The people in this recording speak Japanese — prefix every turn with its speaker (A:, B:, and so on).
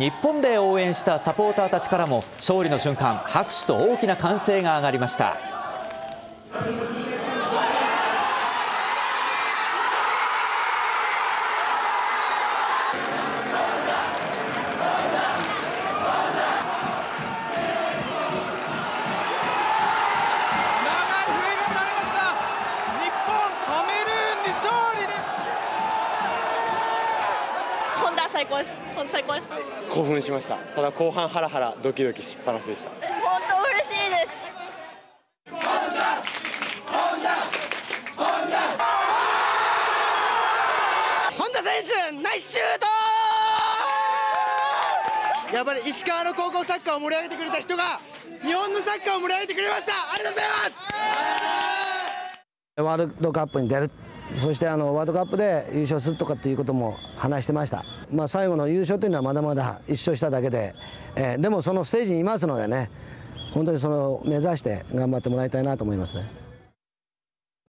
A: 日本で応援したサポーターたちからも勝利の瞬間拍手と大きな歓声が上がりました。
B: 本田最高です。本当最高です。
C: 興奮しました。ただ後半ハラハラドキドキしっぱなしでした。
B: 本当嬉しいです。
D: 本田選手ナイスシュートやっぱり石川の高校サッカーを盛り上げてくれた人が日本のサッカーを盛り上げてくれました。ありがとうございます。
E: ワールドカップに出るそしてあのワールドカップで優勝するとかっていうことも話してました、まあ、最後の優勝というのはまだまだ1勝しただけで、えーでもそのステージにいますのでね本当にその目指して頑張ってもらいたいなと思いますね。